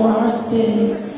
for our sins.